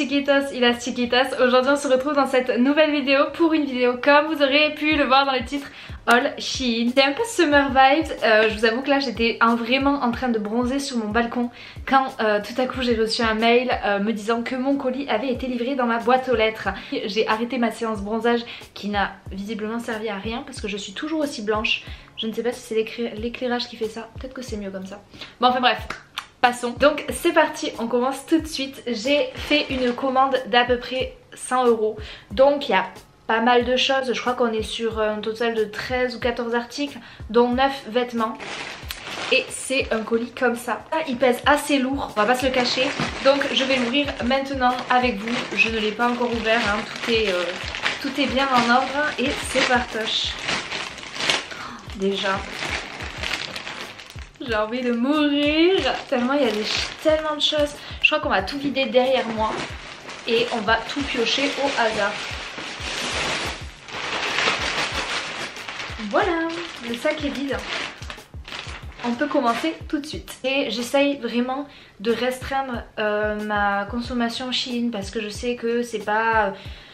chiquitos y las chiquitas. Aujourd'hui on se retrouve dans cette nouvelle vidéo pour une vidéo comme vous aurez pu le voir dans le titre All Shein. C'est un peu summer vibes, euh, je vous avoue que là j'étais vraiment en train de bronzer sur mon balcon Quand euh, tout à coup j'ai reçu un mail euh, me disant que mon colis avait été livré dans ma boîte aux lettres. J'ai arrêté ma séance bronzage qui n'a visiblement servi à rien parce que je suis toujours aussi blanche. Je ne sais pas si c'est l'éclairage qui fait ça, peut-être que c'est mieux comme ça. Bon enfin bref, passons. Donc c'est parti, on commence tout de suite. J'ai fait une commande d'à peu près 100 euros. Donc il y a pas mal de choses. Je crois qu'on est sur un total de 13 ou 14 articles, dont 9 vêtements. Et c'est un colis comme ça. Il pèse assez lourd, on va pas se le cacher. Donc je vais l'ouvrir maintenant avec vous. Je ne l'ai pas encore ouvert, hein. tout, est, euh, tout est bien en ordre. Et c'est partoche. Déjà, j'ai envie de mourir Tellement il y a tellement de choses. Je crois qu'on va tout vider derrière moi. Et on va tout piocher au hasard. Voilà, le sac est vide. On peut commencer tout de suite. Et j'essaye vraiment de restreindre euh, ma consommation Chine parce que je sais que c'est pas il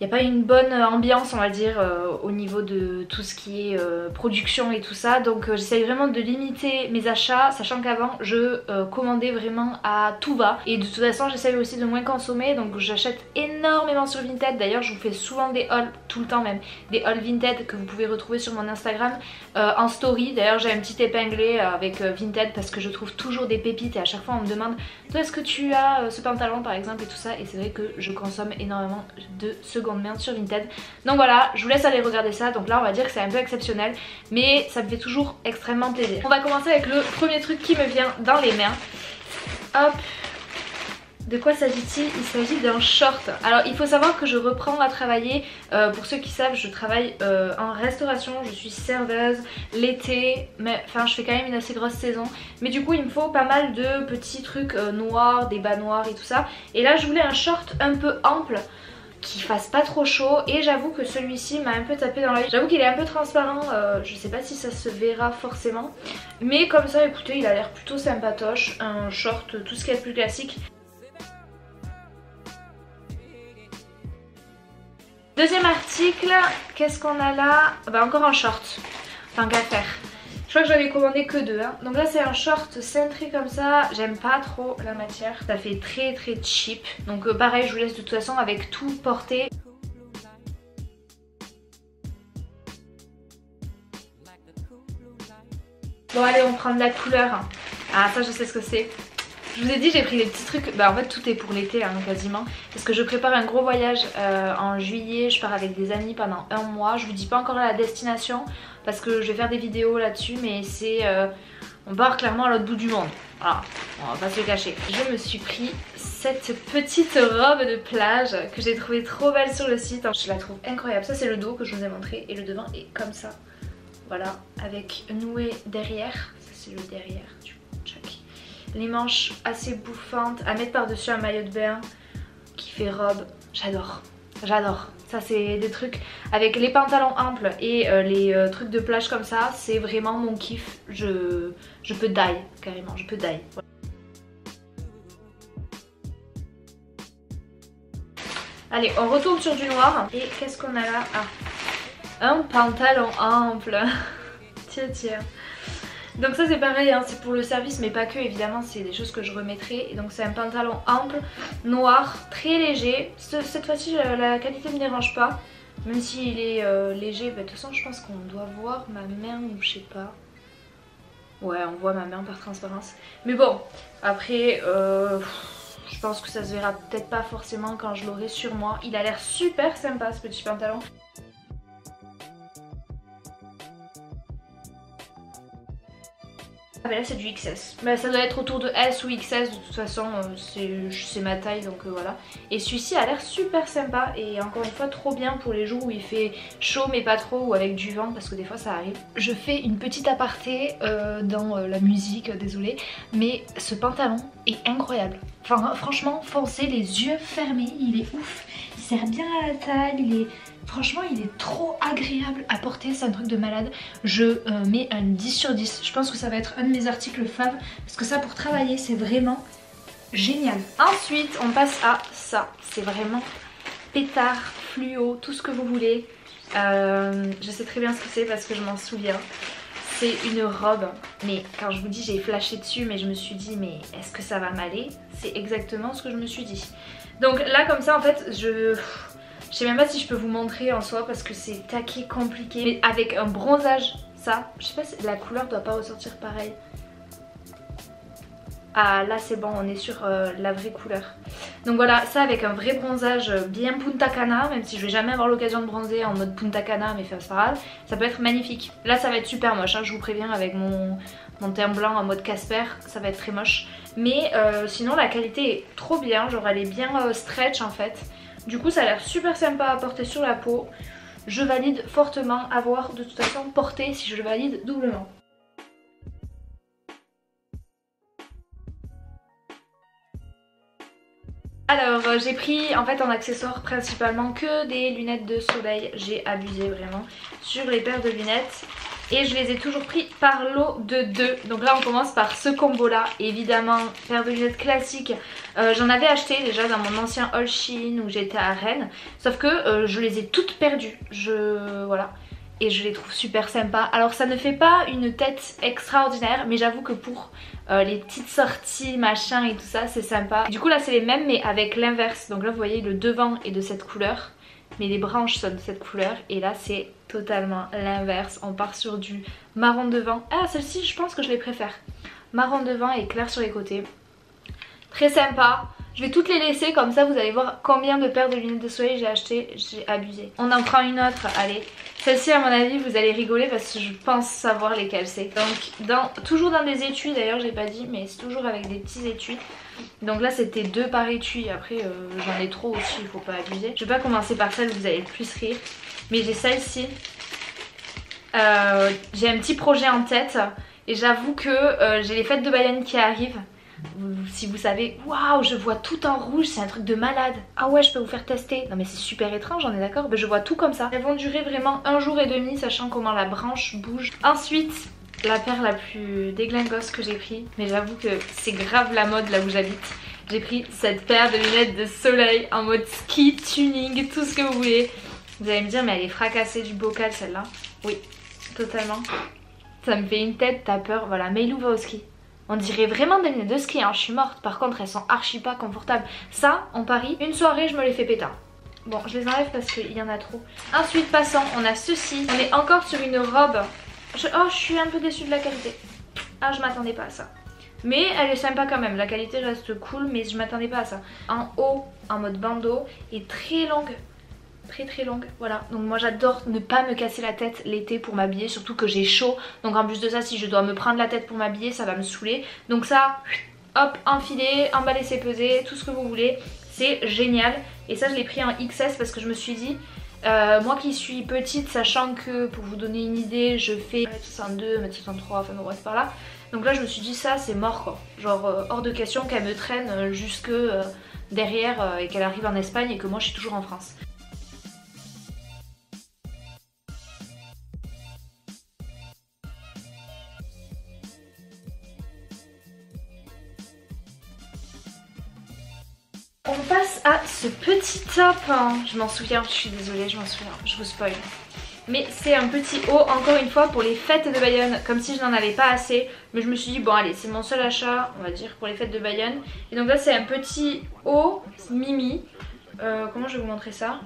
n'y a pas une bonne ambiance on va dire euh, au niveau de tout ce qui est euh, production et tout ça. Donc euh, j'essaye vraiment de limiter mes achats sachant qu'avant je commandais vraiment à tout va. Et de toute façon j'essaye aussi de moins consommer. Donc j'achète énormément sur Vinted. D'ailleurs je vous fais souvent des hauls tout le temps même des hauls Vinted que vous pouvez retrouver sur mon Instagram en story. D'ailleurs j'ai un petit épinglé avec Vinted parce que je trouve toujours des pépites et à chaque fois on me demande toi est-ce que tu as ce pantalon par exemple et tout ça? Et c'est vrai que je consomme énormément de secondes merde sur Vinted. Donc voilà, je vous laisse aller regarder ça. Donc là on va dire que c'est un peu exceptionnel, mais ça me fait toujours extrêmement plaisir. On va commencer avec le premier truc qui me vient dans les mains. Hop, de quoi s'agit-il? Il, s'agit d'un short. Alors il faut savoir que je reprends à travailler, euh, pour ceux qui savent je travaille euh, en restauration, je suis serveuse l'été, mais enfin je fais quand même une assez grosse saison. Mais du coup il me faut pas mal de petits trucs euh, noirs, des bas noirs et tout ça. Et là je voulais un short un peu ample qui fasse pas trop chaud et j'avoue que celui-ci m'a un peu tapé dans l'œil. J'avoue qu'il est un peu transparent, euh, je sais pas si ça se verra forcément mais comme ça écoutez il a l'air plutôt sympatoche, un short tout ce qui est plus classique. Deuxième article, qu'est-ce qu'on a là? Bah encore un short, enfin qu'à faire. Crois que j'avais commandé que deux. Hein. Donc là c'est un short cintré comme ça. J'aime pas trop la matière. Ça fait très très cheap. Donc euh, pareil je vous laisse de toute façon avec tout porté. Bon allez on prend de la couleur. Ah ça je sais ce que c'est. Je vous ai dit j'ai pris des petits trucs, bah en fait tout est pour l'été hein, quasiment Parce que je prépare un gros voyage euh, en juillet, je pars avec des amis pendant un mois Je vous dis pas encore la destination parce que je vais faire des vidéos là-dessus mais c'est... Euh, on part clairement à l'autre bout du monde. Voilà, on va pas se le cacher. Je me suis pris cette petite robe de plage que j'ai trouvé trop belle sur le site Je la trouve incroyable, ça c'est le dos que je vous ai montré et le devant est comme ça. Voilà, avec noué derrière, ça c'est le derrière du les manches assez bouffantes à mettre par dessus un maillot de bain qui fait robe, j'adore, j'adore. Ça c'est des trucs avec les pantalons amples et euh, les euh, trucs de plage comme ça, c'est vraiment mon kiff. Je, je peux die carrément, je peux die. Allez, on retourne sur du noir. Et qu'est-ce qu'on a là? Ah, un pantalon ample. tiens, tiens. Donc ça c'est pareil, hein, c'est pour le service mais pas que évidemment, c'est des choses que je remettrai. Et donc c'est un pantalon ample, noir, très léger. Cette fois-ci la qualité ne me dérange pas. Même s'il est euh, léger, bah, de toute façon je pense qu'on doit voir ma main ou je sais pas. Ouais on voit ma main par transparence. Mais bon, après euh, je pense que ça se verra peut-être pas forcément quand je l'aurai sur moi. Il a l'air super sympa ce petit pantalon. Ah bah là c'est du XS. Bah, ça doit être autour de S ou XS de toute façon euh, c'est ma taille donc euh, voilà. Et celui-ci a l'air super sympa et encore une fois trop bien pour les jours où il fait chaud mais pas trop ou avec du vent parce que des fois ça arrive. Je fais une petite aparté euh, dans la musique, désolée, mais ce pantalon est incroyable. Enfin franchement foncez les yeux fermés, il est ouf. Il sert bien à la taille, il est Franchement il est trop agréable à porter, c'est un truc de malade. Je euh, mets un 10 sur 10. Je pense que ça va être un de mes articles faves parce que ça pour travailler c'est vraiment génial. Ensuite on passe à ça. C'est vraiment pétard, fluo, tout ce que vous voulez. Euh, je sais très bien ce que c'est parce que je m'en souviens. C'est une robe, mais quand je vous dis j'ai flashé dessus, mais je me suis dit mais est-ce que ça va m'aller? C'est exactement ce que je me suis dit. Donc là comme ça en fait je... Je sais même pas si je peux vous montrer en soi parce que c'est taqué compliqué. Mais avec un bronzage, ça, je sais pas si la couleur doit pas ressortir pareil. Ah là c'est bon, on est sur euh, la vraie couleur. Donc voilà, ça avec un vrai bronzage bien Punta Cana, même si je vais jamais avoir l'occasion de bronzer en mode Punta Cana, mais c'est pas grave, ça peut être magnifique. Là ça va être super moche, hein, je vous préviens avec mon, mon teint blanc en mode Casper, ça va être très moche. Mais euh, sinon la qualité est trop bien, genre elle est bien euh, stretch en fait. Du coup ça a l'air super sympa à porter sur la peau. Je valide fortement à voir de toute façon porter si je le valide doublement. Alors euh, j'ai pris en fait en accessoire principalement que des lunettes de soleil, j'ai abusé vraiment sur les paires de lunettes. Et je les ai toujours pris par lot de deux. Donc là on commence par ce combo là, évidemment paire de lunettes classiques, euh, j'en avais acheté déjà dans mon ancien All Shein où j'étais à Rennes, sauf que euh, je les ai toutes perdues, je... voilà. Et je les trouve super sympas. Alors ça ne fait pas une tête extraordinaire mais j'avoue que pour euh, les petites sorties machin et tout ça c'est sympa. Du coup là c'est les mêmes mais avec l'inverse. Donc là vous voyez le devant est de cette couleur mais les branches sont de cette couleur et là c'est totalement l'inverse. On part sur du marron devant. Ah celle-ci je pense que je les préfère. Marron devant et clair sur les côtés. Très sympa. Je vais toutes les laisser comme ça vous allez voir combien de paires de lunettes de soleil j'ai acheté. J'ai abusé. On en prend une autre, allez. Celle-ci à mon avis vous allez rigoler parce que je pense savoir lesquelles c'est. Donc dans, toujours dans des étuis d'ailleurs j'ai pas dit mais c'est toujours avec des petits étuis. Donc là c'était deux par étui, après euh, j'en ai trop aussi, il faut pas abuser. Je vais pas commencer par celle vous allez le plus rire. Mais j'ai celle-ci. Euh, j'ai un petit projet en tête et j'avoue que euh, j'ai les fêtes de baleine qui arrivent si vous savez, waouh, je vois tout en rouge, c'est un truc de malade. Ah ouais, je peux vous faire tester. Non mais c'est super étrange, on est d'accord Mais je vois tout comme ça. Elles vont durer vraiment un jour et demi, sachant comment la branche bouge. Ensuite, la paire la plus déglingos que j'ai pris, mais j'avoue que c'est grave la mode là où j'habite. J'ai pris cette paire de lunettes de soleil en mode ski, tuning, tout ce que vous voulez. Vous allez me dire, mais elle est fracassée du bocal celle-là. Oui, totalement. Ça me fait une tête, t'as peur. Voilà, Meilou va au ski. On dirait vraiment des lunettes de ski, hein. je suis morte. Par contre, elles sont archi pas confortables. Ça, en Paris, une soirée, je me les fais péter. Bon, je les enlève parce qu'il y en a trop. Ensuite, passons, on a ceci. On est encore sur une robe. Oh, je suis un peu déçue de la qualité. Ah, je m'attendais pas à ça. Mais elle est sympa quand même, la qualité reste cool, mais je m'attendais pas à ça. En haut, en mode bandeau, et très longue très très longue. Voilà. Donc moi j'adore ne pas me casser la tête l'été pour m'habiller surtout que j'ai chaud. Donc en plus de ça si je dois me prendre la tête pour m'habiller ça va me saouler. Donc ça hop enfiler, emballer c'est peser tout ce que vous voulez. C'est génial. Et ça je l'ai pris en XS parce que je me suis dit euh, moi qui suis petite sachant que pour vous donner une idée je fais 1m62, 1m63 enfin bon bref par là. Donc là je me suis dit ça c'est mort quoi. Genre euh, hors de question qu'elle me traîne euh, jusque derrière et qu'elle arrive en Espagne et que moi je suis toujours en France On passe à ce petit top. Hein. Je m'en souviens, je suis désolée, je m'en souviens, je vous spoil. Mais c'est un petit haut, encore une fois, pour les fêtes de Bayonne, comme si je n'en avais pas assez. Mais je me suis dit, bon allez, c'est mon seul achat, on va dire, pour les fêtes de Bayonne. Et donc là, c'est un petit haut Mimi. Euh, comment je vais vous montrer ça?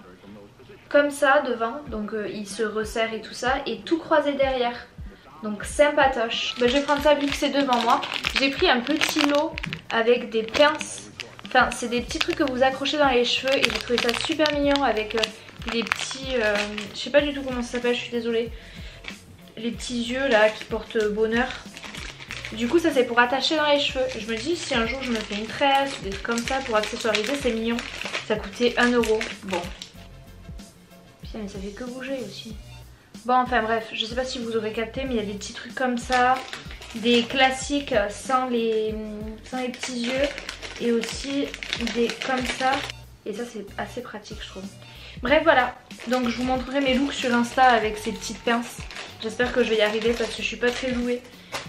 Comme ça, devant, donc euh, il se resserre et tout ça, et tout croisé derrière. Donc sympatoche. Bah, je vais prendre ça vu que c'est devant moi. J'ai pris un petit lot avec des pinces Enfin, c'est des petits trucs que vous accrochez dans les cheveux et j'ai trouvé ça super mignon avec euh, les petits... Euh, je sais pas du tout comment ça s'appelle, je suis désolée. Les petits yeux là qui portent bonheur. Du coup ça c'est pour attacher dans les cheveux. Je me dis si un jour je me fais une tresse ou des trucs comme ça pour accessoiriser c'est mignon. Ça coûtait 1€. Bon. Putain mais ça fait que bouger aussi. Bon enfin bref, je sais pas si vous aurez capté mais il y a des petits trucs comme ça. Des classiques sans les, sans les petits yeux et aussi des comme ça et ça c'est assez pratique je trouve. Bref voilà, donc je vous montrerai mes looks sur Insta avec ces petites pinces. J'espère que je vais y arriver parce que je suis pas très douée.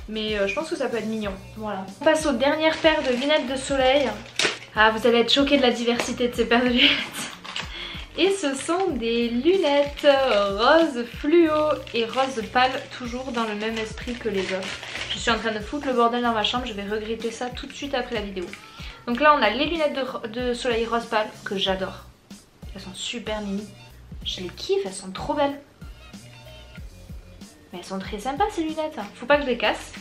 Mais euh, je pense que ça peut être mignon. Voilà. On passe aux dernières paires de lunettes de soleil. Ah, vous allez être choqués de la diversité de ces paires de lunettes. Et ce sont des lunettes rose fluo et rose pâle, toujours dans le même esprit que les autres. Je suis en train de foutre le bordel dans ma chambre, je vais regretter ça tout de suite après la vidéo. Donc là on a les lunettes de, soleil rose pâle que j'adore. Elles sont super mini. Je les kiffe, elles sont trop belles. Mais elles sont très sympas ces lunettes. Hein. Faut pas que je les casse.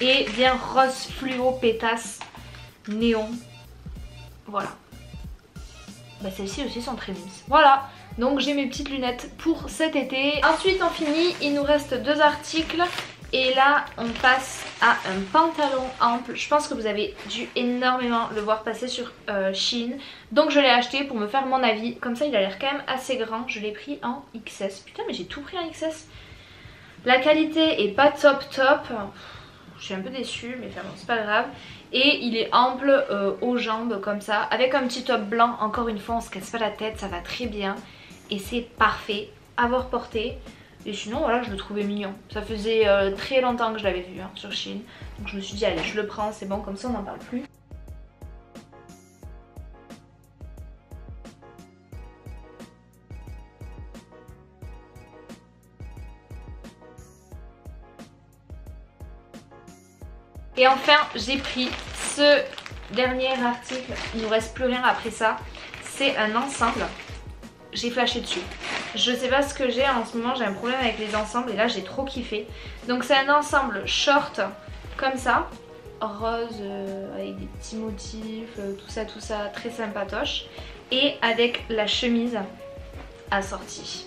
Et bien rose fluo pétasse néon. Voilà. Bah celles-ci aussi sont très minces. Voilà, donc j'ai mes petites lunettes pour cet été. Ensuite on finit, il nous reste deux articles. Et là, on passe à un pantalon ample. Je pense que vous avez dû énormément le voir passer sur euh, Shein. Donc je l'ai acheté pour me faire mon avis. Comme ça, il a l'air quand même assez grand. Je l'ai pris en XS. Putain, mais j'ai tout pris en XS. La qualité est pas top top. Je suis un peu déçue, mais c'est pas grave. Et il est ample euh, aux jambes comme ça. Avec un petit top blanc. Encore une fois, on se casse pas la tête. Ça va très bien. Et c'est parfait. à Avoir porté. Et sinon voilà je le trouvais mignon. Ça faisait euh, très longtemps que je l'avais vu hein, sur Shein. Donc je me suis dit allez je le prends c'est bon comme ça on n'en parle plus. Et enfin j'ai pris ce dernier article, il ne nous reste plus rien après ça. C'est un ensemble j'ai flashé dessus. Je sais pas ce que j'ai en ce moment, j'ai un problème avec les ensembles et là j'ai trop kiffé. Donc c'est un ensemble short comme ça, rose euh, avec des petits motifs, euh, tout ça tout ça, très sympatoche. Et avec la chemise assortie.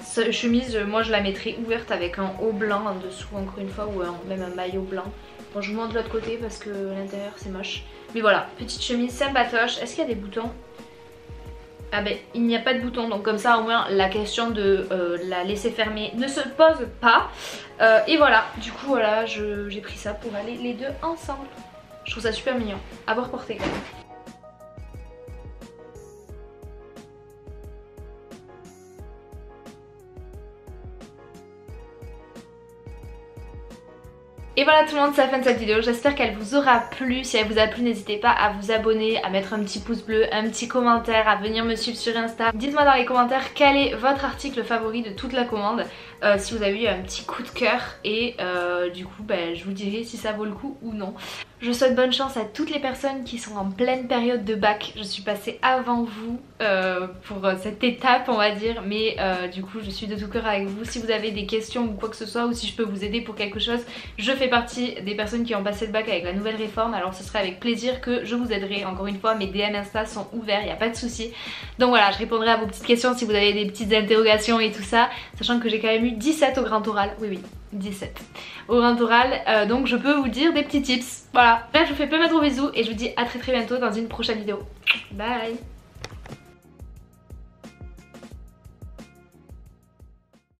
Cette chemise, euh, moi je la mettrais ouverte avec un haut blanc en dessous encore une fois ou même un maillot blanc. Bon je vous montre de l'autre côté parce que l'intérieur c'est moche. Mais voilà, petite chemise sympatoche. Est-ce qu'il y a des boutons? Ah ben il n'y a pas de bouton donc comme ça au moins la question de euh, la laisser fermer ne se pose pas. Euh, et voilà. Du coup voilà j'ai pris ça pour aller les deux ensemble. Je trouve ça super mignon. À voir porter Et voilà tout le monde, c'est la fin de cette vidéo. J'espère qu'elle vous aura plu. Si elle vous a plu, n'hésitez pas à vous abonner, à mettre un petit pouce bleu, un petit commentaire, à venir me suivre sur Insta. Dites-moi dans les commentaires quel est votre article favori de toute la commande. Euh, si vous avez eu un petit coup de cœur et euh, du coup ben, je vous dirai si ça vaut le coup ou non. Je souhaite bonne chance à toutes les personnes qui sont en pleine période de bac. Je suis passée avant vous euh, pour cette étape on va dire mais du coup je suis de tout cœur avec vous. Si vous avez des questions ou quoi que ce soit ou si je peux vous aider pour quelque chose, je fais partie des personnes qui ont passé le bac avec la nouvelle réforme alors ce serait avec plaisir que je vous aiderai. Encore une fois mes DM Insta sont ouverts, il n'y a pas de souci. Donc voilà je répondrai à vos petites questions si vous avez des petites interrogations et tout ça sachant que j'ai quand même eu 17 au grand oral. Oui, oui, 17 au grand oral. Euh, donc je peux vous dire des petits tips. Voilà. Je vous fais plein de gros bisous et je vous dis à très très bientôt dans une prochaine vidéo. Bye